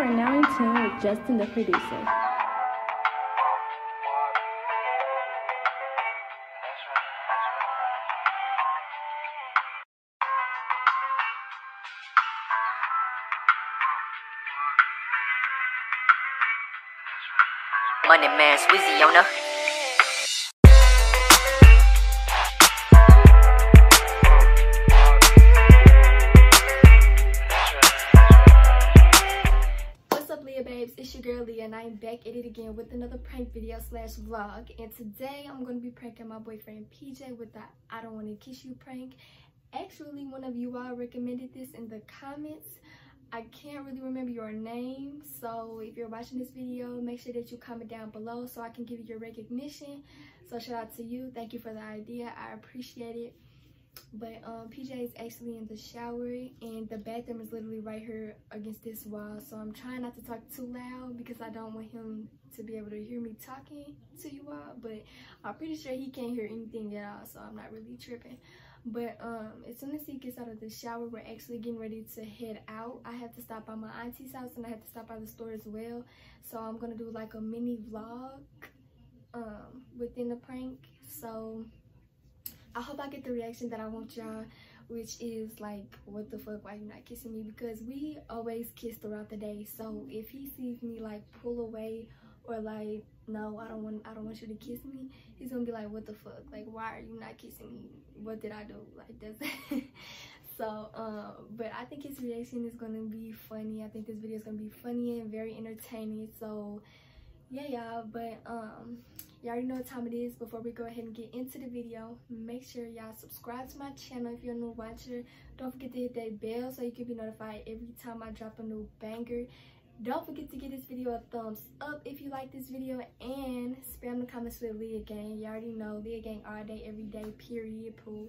are now in tune with Justin the producer. Money Man Swizzy on the and I'm back at it again with another prank video slash vlog. And today I'm gonna be pranking my boyfriend PJ with the "I don't want to kiss you" prank. Actually, one of you all recommended this in the comments. I can't really remember your name, so if you're watching this video, make sure that you comment down below so I can give you your recognition. So shout out to you. Thank you for the idea. I appreciate it but um pj is actually in the shower and the bathroom is literally right here against this wall. So i'm trying not to talk too loud because i don't want him to be able to hear me talking to you all. But i'm pretty sure he can't hear anything at all so i'm not really tripping. But um as soon as he gets out of the shower we're actually getting ready to head out. I have to stop by my auntie's house and i have to stop by the store as well. So i'm gonna do like a mini vlog um within the prank. So I hope I get the reaction that I want y'all, which is like, what the fuck, why you not kissing me? Because we always kiss throughout the day. So if he sees me like pull away or like, no, I don't want, I don't want you to kiss me, he's gonna be like, what the fuck? Like, why are you not kissing me? What did I do? Like, does so, um, but I think his reaction is gonna be funny. I think this video is gonna be funny and very entertaining. So, yeah, y'all. But um, you already know what time it is. Before we go ahead and get into the video make sure y'all subscribe to my channel if you're a new watcher. Don't forget to hit that bell so you can be notified every time i drop a new banger. Don't forget to give this video a thumbs up if you like this video and spam the comments with liya gang. You already know liya gang all day every day period pool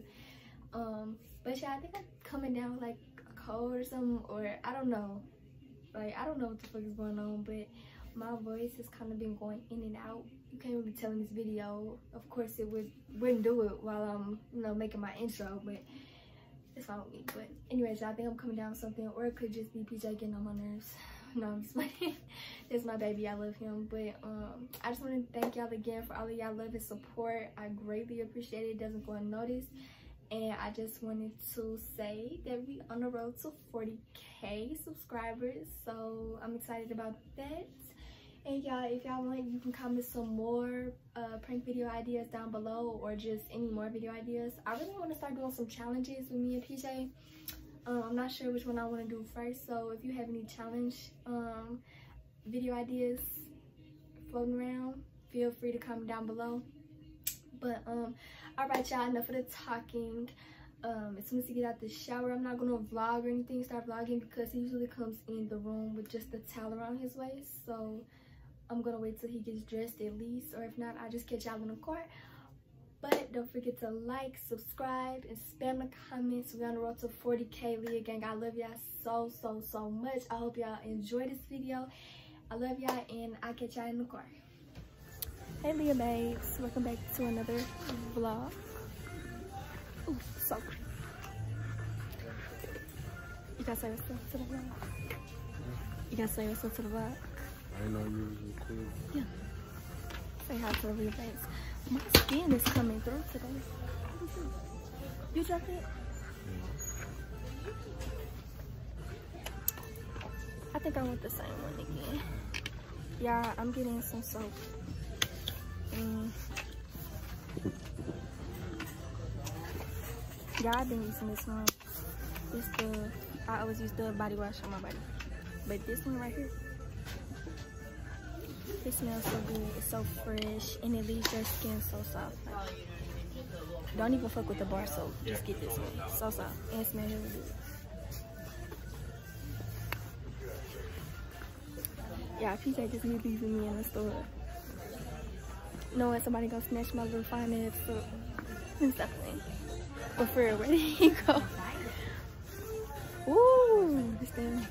um but yeah i think i'm coming down with like a cold or something or i don't know. Like i don't know what the fuck is going on but my voice has kind of been going in and out you can't really tell in this video. Of course it would wouldn't do it while i'm you know making my intro but it's fine with me. But anyways i think i'm coming down with something or it could just be pj getting on my nerves. No i'm just playing. It's my baby. I love him. But um i just want to thank y'all again for all of y'all love and support. I greatly appreciate it. it doesn't go unnoticed. And i just wanted to say that we on the road to 40k subscribers. So i'm excited about that and y'all, if y'all want, you can comment some more uh, prank video ideas down below or just any more video ideas. I really want to start doing some challenges with me and PJ. Um, I'm not sure which one I want to do first. So if you have any challenge um, video ideas floating around, feel free to comment down below. But um, all right, y'all, enough of the talking. Um, as soon as he get out the shower, I'm not gonna vlog or anything, start vlogging because he usually comes in the room with just the towel around his waist. So I'm gonna wait till he gets dressed at least, or if not, I'll just catch y'all in the car. But don't forget to like, subscribe, and spam the comments. We're on the road to 40k Liya gang. I love y'all so, so, so much. I hope y'all enjoy this video. I love y'all, and I'll catch y'all in the car. Hey Liya babes, welcome back to another vlog. Ooh, so pretty. You gotta say what's up to the vlog. You gotta say what's up to the vlog. I know you was recording. Yeah. Say hi to real face. My skin is coming through today. You dropped it? I think I want the same one again. Yeah, I'm getting some soap. Mm. Yeah, I've been using this one. It's the, I always use the body wash on my body. But this one right here, it smells so good. It's so fresh and it leaves your skin so soft. Like, don't even fuck with the bar soap. Just get this one. So soft and smell really good. Yeah, PJ just need these me in the store. Knowing somebody gonna snatch my little finance up and stuff. But for real, where did he go? Ooh, this thing.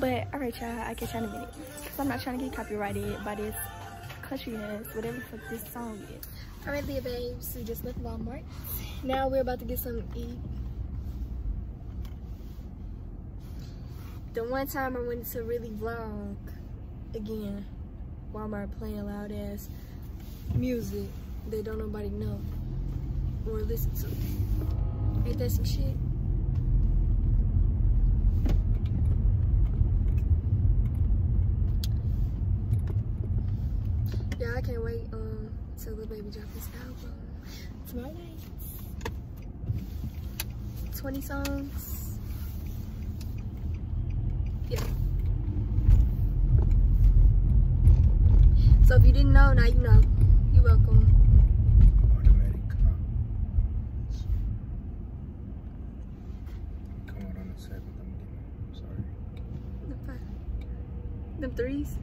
But alright y'all, I catch y'all in a minute. Cause I'm not trying to get copyrighted by this countryness, whatever fuck this song is. Alright Leah babes, we just left Walmart. Now we're about to get to eat. the one time I went to really vlog again, Walmart playing loud ass music that don't nobody know or listen to. Ain't that some shit? Yeah, I can't wait till the baby drop his album tomorrow night. 20 songs. Yeah. So if you didn't know, now you know. You're welcome. Automatic comments. Come out on the seventh. I'm getting. I'm sorry. Them five. Them threes.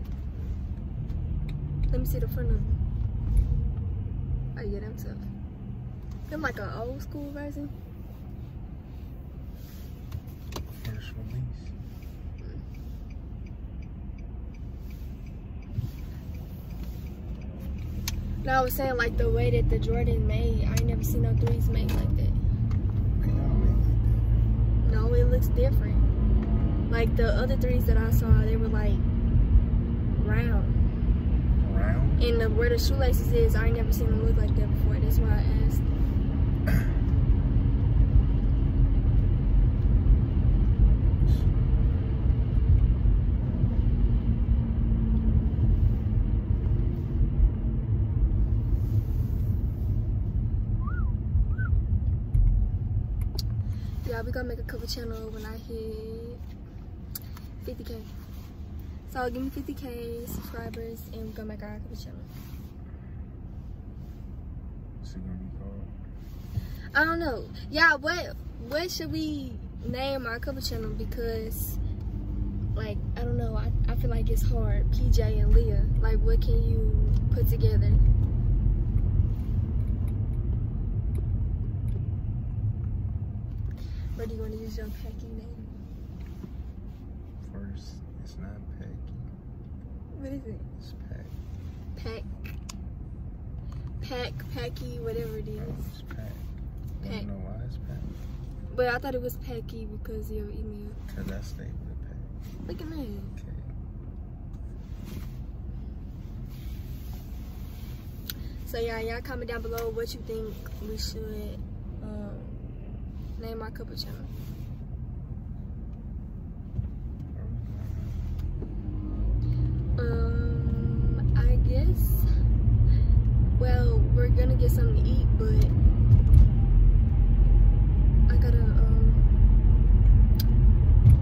Let me see the front of them. Oh yeah, them tough. Them like an version. First release. No, I was saying like the way that the Jordan made. I ain't never seen no threes made like that. They all made No, it looks different. Like the other threes that I saw, they were like round. Round. And the, where the shoelaces is, I ain't never seen them look like that before. That's why I asked. Yeah, we gonna make a cover channel when I hit 50k. So give me 50k subscribers and we're gonna make our cover channel. What's it gonna be called? I don't know. Yeah, what what should we name our cover channel? Because like I don't know. I, I feel like it's hard. PJ and Liya. Like what can you put together? Or do you want to use your packing name? First, it's not packing. What is it? It's pack. Pack. Pack, packy, whatever it Oh, it's pack. You Pack. don't know why it's pack? But I thought it was packy because of your email. Cause I stay with pack. Look at me. Okay. So yeah, y'all comment down below what you think we should name our couple channel. Where we going? Um, I guess. Well, we're gonna get something to eat, but I gotta um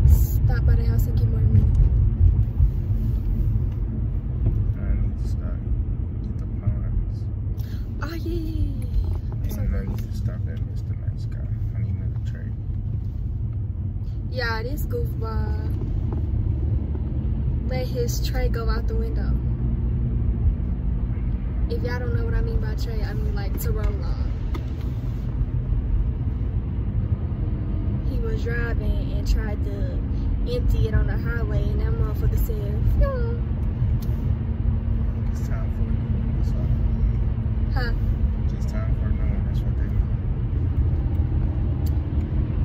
stop by the house and get more milk. I need to start get the ponds. Oh yeah, yeah, yeah, yeah. And I need to stop at Mr. Nice Guy. I need another tray. Yeah, this goofball let his tray go out the window. If y'all don't know what I mean by tray, I mean like to roll on. He was driving and tried to empty it on the highway, and that motherfucker said, "Phew." It's time for a new one. That's all. huh? Just time for a new one. That's what they mean.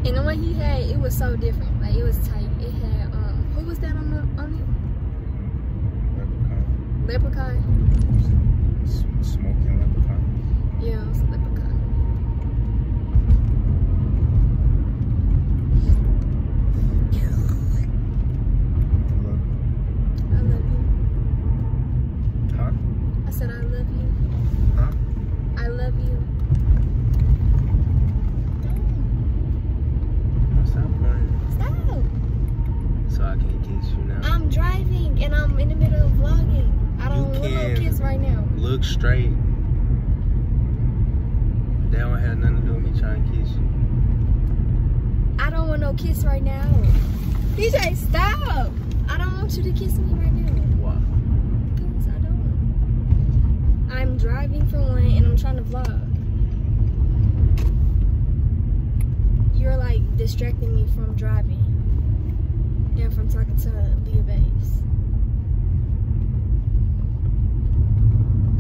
And the one he had, it was so different. Like it was tight. It had um, who was that on the on Leprechaun. it? Leprechaun. S- Smoking leprechaun. Yeah, it was a leprechaun. Look. I love you. Huh? I said I love you. Huh? I love you. Stop playing. Stop. So I can kiss you now. I'm driving and I'm in the middle of vlogging. I don't You want no can. kiss right now. Look straight. That don't have nothing to do with me trying to kiss you. I don't want no kiss right now. PJ, stop. I don't want you to kiss me right now. Why? Because I don't. I'm driving for one and I'm trying to vlog. You're like distracting me from driving and from talking to Liya Babes.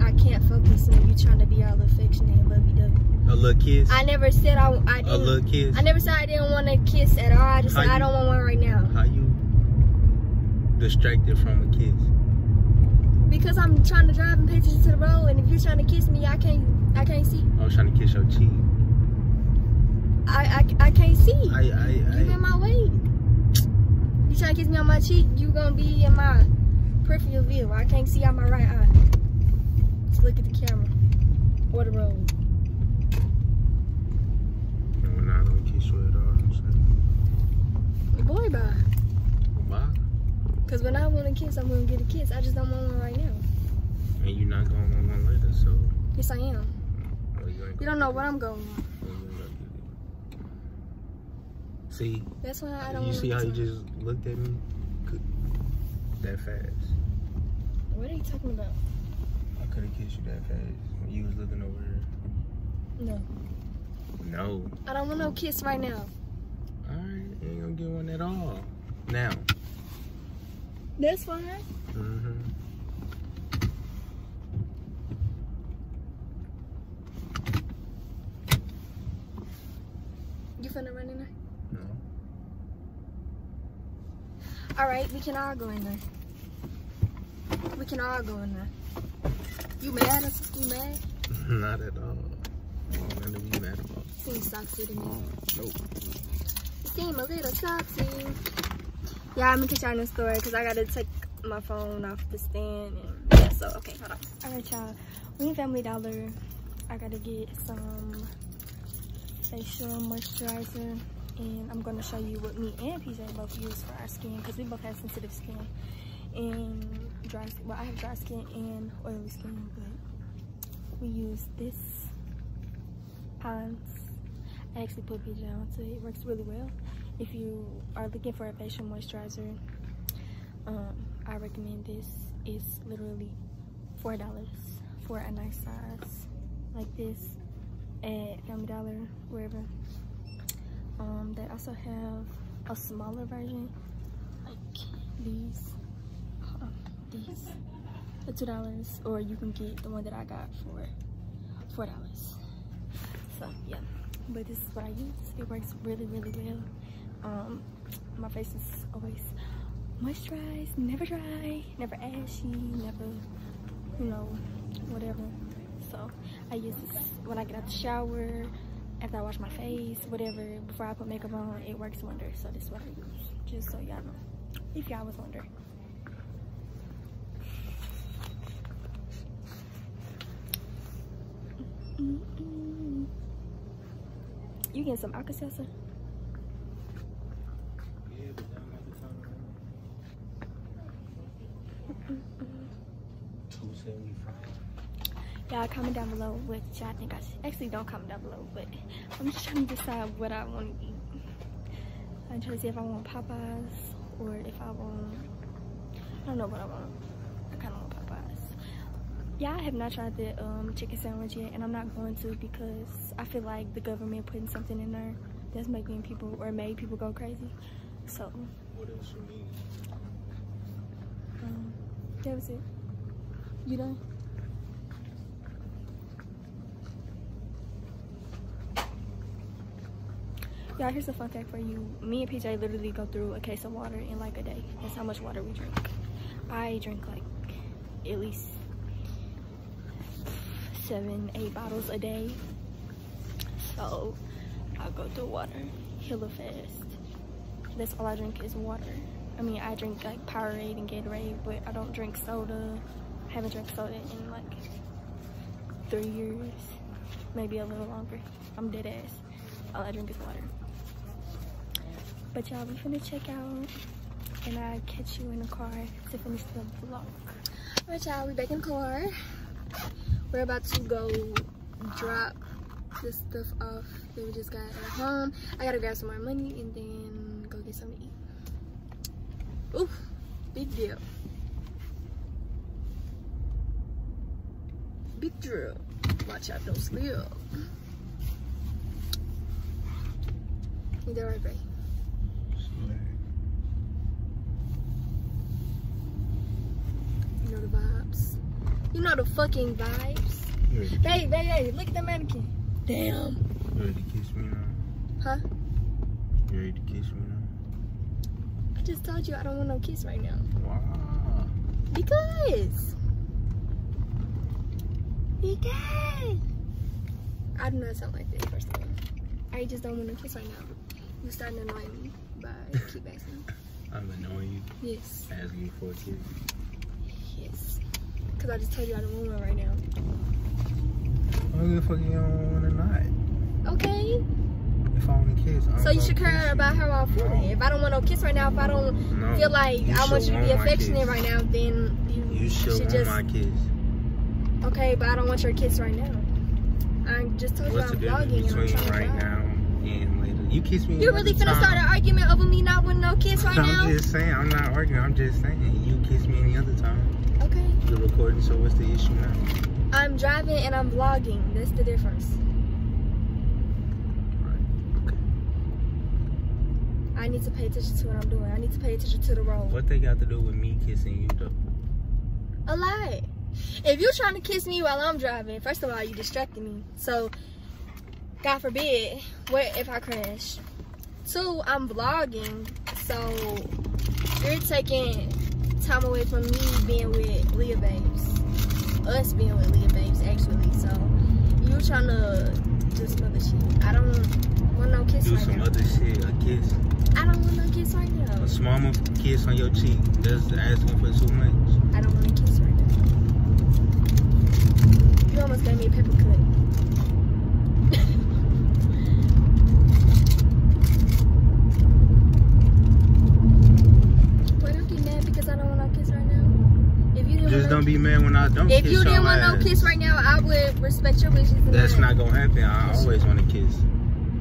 I can't focus on you trying to be all affectionate and lovey dovey. A little kiss? I never said I, I didn't. A little kiss? I never said I didn't want to kiss at all. I just How said I don't want one right now. How you distracted from a kiss? Because I'm trying to drive and pay attention to the road, and if you're trying to kiss me, I can't. I can't see. I was trying to kiss your cheek. I I, I can't see. I, I, You I, in my way. You trying to kiss me on my cheek, you gonna be in my peripheral view. I can't see out my right eye. Just look at the camera or the road. and when I don't kiss you at all, I'm saying, Boy, bye. bye. Cause when I want to kiss, I'm gonna get a kiss. I just don't want one right now. And you're not going on one later, so. Yes, I am. well, you, You don't know what I'm going. on. Well, you ain't gonna get it. See, That's why I don't. you see how you just looked at me? That fast. What are you talking about? I could have kissed you that fast when you was looking over there. No, No. I don't want no kiss right now. Alright, ain't gonna get one at all. Now. That's fine. Mm-hmm. You finna run in there? No. All right, we can all go in there. We can all go in there. You mad? or You mad? Not at all. Nothing to be mad about. Seems toxic to me. Oh, nope. Seem a little toxic. Yeah, I'm gonna catch y'all in the store because I gotta take my phone off the stand and yeah. So okay, hold on. All right, y'all. We in Family Dollar. I gotta get some facial moisturizer and I'm gonna show you what me and PJ both use for our skin because we both have sensitive skin and dry. skin. Well, I have dry skin and oily skin, but we use this Pond's I actually put PJ onto it. It works really well. If you are looking for a facial moisturizer, um, I recommend this. It's literally four dollars for a nice size like this at Family Dollar, wherever. Um, they also have a smaller version, like these. On, these for two dollars, or you can get the one that I got for four dollars. So yeah but this is what I use. It works really, really well. Um, my face is always moisturized, never dry, never ashy, never, you know, whatever. So I use this when I get out the shower, after I wash my face, whatever, before I put makeup on, it works wonders. So this is what I use, just so y'all know, if y'all was wondering. Mm -mm. You getting some Alka-Seltzer? Yeah, but that might be coming Two seventy five. Y'all comment down below what y'all think I should. Actually, don't comment down below, but I'm just trying to decide what I want to eat. I'm trying to see if I want Popeyes or if I want. I don't know what I want. I kind of want Popeyes. Yeah, I have not tried the um, chicken sandwich yet, and I'm not going to because I feel like the government putting something in there that's making people or made people go crazy. So, What else you need? um, that was it. You done? Y'all, here's a fun fact for you. Me and PJ literally go through a case of water in like a day. That's how much water we drink. I drink like at least seven, eight bottles a day. So I go through water hella fast. That's all I drink is water. I mean, I drink like Powerade and Gatorade, but I don't drink soda. I haven't drank soda in like three years, maybe a little longer. I'm dead ass. All I drink is water. But y'all, we finna check out, and I'll catch you in the car to finish the vlog. Alright, y'all, we back in the car. We're about to go drop this stuff off that we just got at home. I gotta grab some more money and then go get something to eat. Oof, big deal. Big drill. Watch out, don't slip. That right, Bray? You know the vibes. You know the fucking vibes. Hey, hey, hey, look at the mannequin. Damn. you ready to kiss me now? Huh? You ready to kiss me now? I just told you I don't want no kiss right now. Wow. Because. Because. I do not sound like this, first of all. I just don't want no kiss right now. You starting to annoy me by keep asking. I'm annoying you, Yes. asking for a kiss. Yes. Because I just told you I don't want one right now. I don't give a fuck you don't want to not. Okay. If I want to kiss, I'm So you should care about how I'm feeling. No. If I don't want no kiss right now, if I don't No. feel like You I want you to be affectionate right now, then you, You should, want just my kiss. okay. But I don't want your kiss right now. I just told What's you I'm vlogging and I'm trying to right vlog. now and later? You kiss me. You really finna start an argument over me not wanting no kiss right I'm now? just saying. I'm not arguing. I'm just saying. You kiss me any other time. You're recording, so what's the issue now? I'm driving and I'm vlogging. That's the difference. Right. Okay. I need to pay attention to what I'm doing. I need to pay attention to the road. What they got to do with me kissing you though? A lot. If you're trying to kiss me while I'm driving, first of all, you distracted me. So, God forbid, what if I crash? Two, I'm vlogging, so you're taking time away from me being with Liya Babes. Us being with Liya Babes, actually. So, you trying to do some other shit. I don't want no kiss Do right some other shit. A kiss. I don't want no kiss right now. A small kiss on your cheek. That's asking for too much. I don't want to kiss right now. You almost gave me a paper cut. Boy, don't get mad because I don't want no kiss right now. If you didn't Just want don't no, be mad when I don't if kiss you didn't want no kiss right now, I would respect your wishes. That's not gonna happen. I always want to kiss.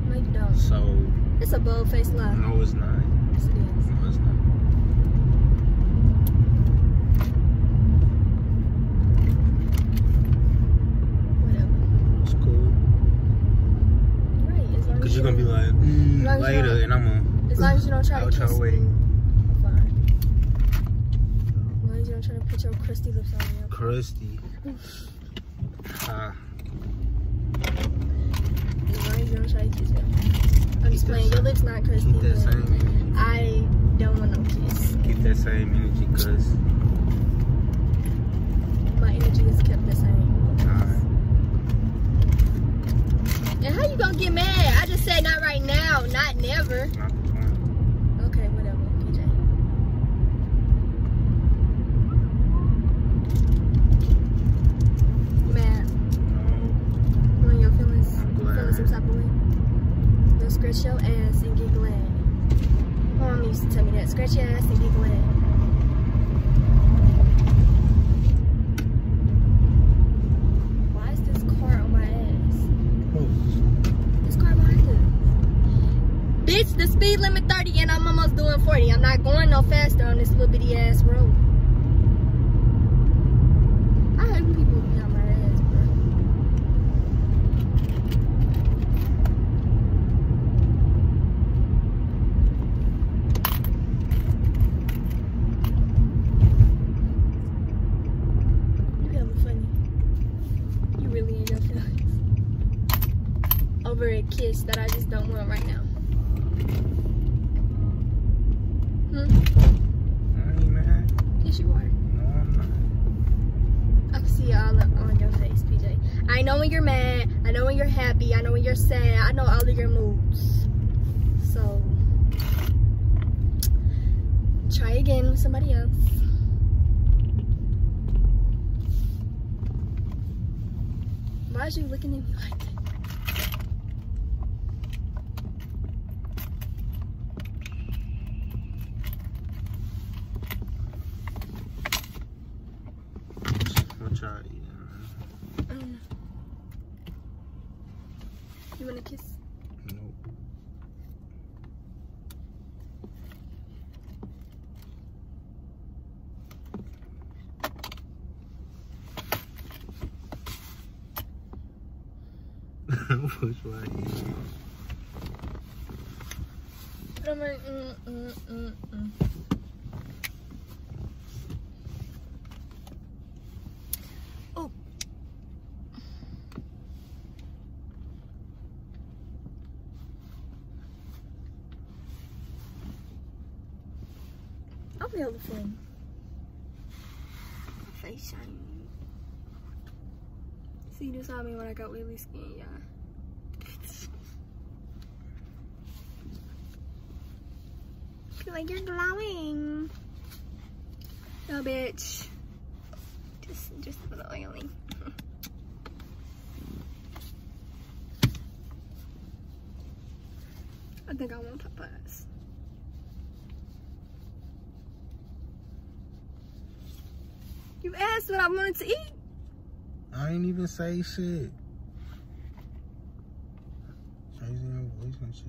No, you don't. So It's a bold faced lie. no, it's not. Yes, it is. No, it's not. Whatever. It's cool. Right. As long as Cause you you're gonna be don't- like mm, long as you later, and I'm gonna. As long as you don't try to Out your kiss way. me, I'm fine. As long as you don't try to put your crusty lips on me. crusty. Ah, long as you don't try to kiss me. I'm just playing. Your lips not crusty. keep that same energy. I don't want no kiss. Keep that same energy, cause My energy is kept the same. alright. And how you gonna get mad? I just said not right now, not never. Not the point. Okay, whatever, PJ. Mad. No. You in your feelings? I'm You feeling glad. some type of way? You'll scratch your ass and get glad. My mom used to tell me that. Scratch your ass and get glad. Why is this car on my ass? This car behind us. Bitch, the speed limit 30 and I'm almost doing 40. I'm not going no faster on this little bitty ass road. I hate when people be on my ass, bro. You hella funny. You really in your feelings. Over a kiss that I just don't want right now. Hmm? I ain't mad. Yes, you are. No, I'm I can see all up on your face, PJ. I know when you're mad. I know when you're happy. I know when you're sad. I know all of your moods. So, try again with somebody else. Why is you looking at me like that? Not. What y'all eating? Mm. You want a kiss? Nope. eating? But I'm like, mm, mm, mm, mm. Shiny. See, this how I mean when I got really skin, y'all. Feel like you're glowing. No, bitch. Just, just a little oily. I think I want Popeyes. You asked what I wanted to eat. I ain't even say shit. Raising your voice and shit.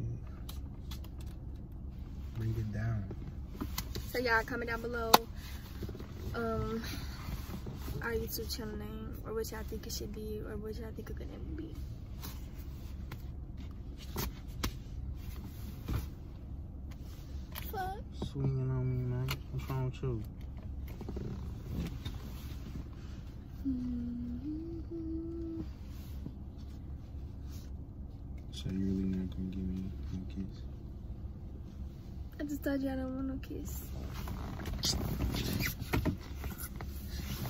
Bring it down. So y'all comment down below um our YouTube channel name or what y'all think it should be or what y'all think it could be. Fuck. Swinging on me, man. What's wrong with you? Mhm. So you really not gonna give me no kiss? I just told oh! you I don't want no kiss.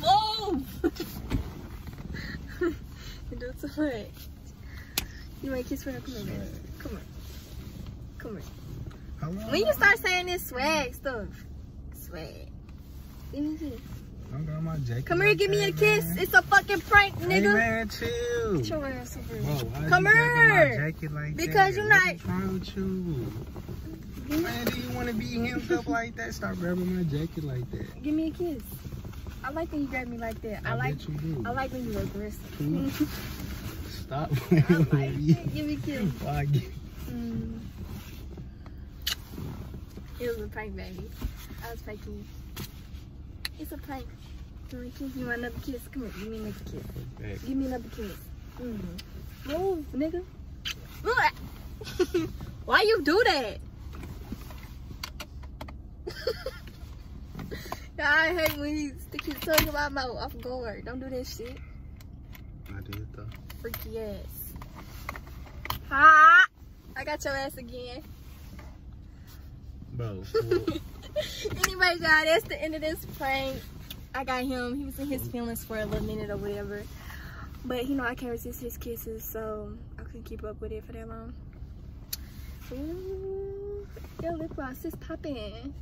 Move! you do too much. You want a kiss for her? Come here, man. Come on. Come on. Hello? When you start saying this swag stuff, swag. Give me a kiss. I'm got my jacket. Come here, like give me a kiss. man. It's a fucking prank, Hey, nigga. man, chill. Get your ass over here. Whoa, Come you grabbing here. Like Because that? you're not- wrong with you? Man, do you want to be hemmed up like that? Stop grabbing my jacket like that. Give me a kiss. I like when you grab me like that. I, I like you do. I like when you aggressive. Stop I like me. it. Give me a kiss. Why Mm. It was a prank, baby. I was pranking you. It's a prank. You want a kiss? You want another kiss? Come here, give me another kiss. Give me another kiss. Mm. Move, nigga. Why you do that? I hate when he stick his tongue in my mouth off guard. Don't do that shit. I did though. Freaky ass. Ha! I got your ass again. Bro, Anyways, y'all, that's the end of this prank. I got him. He was in his feelings for a little minute or whatever. But you know, I can't resist his kisses, so I couldn't keep up with it for that long. Ooh, yo, lip gloss is popping.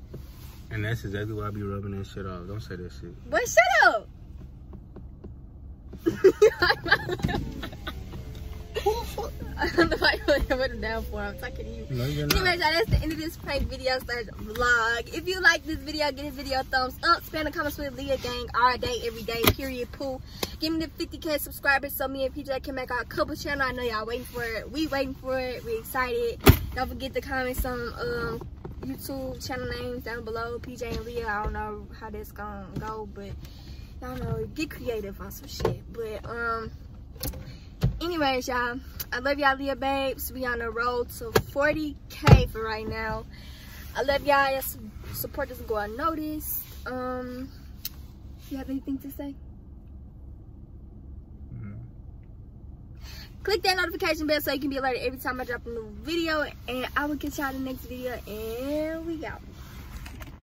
and that's exactly why I be rubbing that shit off. Don't say that shit. Boy, shut up! I don't know why put it down for. I'm talking to you. No, you're Anyways, not. y'all, that's the end of this prank video slash vlog. If you like this video, give this video a thumbs up. Spam the comments with Liya Gang all day, every day, period, poo. Give me the 50k subscribers so me and PJ can make our couple channel. I know y'all waiting for it. We waiting for it. We excited. Don't forget to comment some um, YouTube channel names down below. PJ and Liya, I don't know how that's gonna go, but y'all know, get creative on some shit. But, um, anyways, y'all, I love y'all, Liya babes. We on the road to 40k for right now. I love y'all. Your support doesn't go unnoticed. Um, you have anything to say? Click that notification bell so you can be alerted every time I drop a new video. And I will catch y'all in the next video. And we out.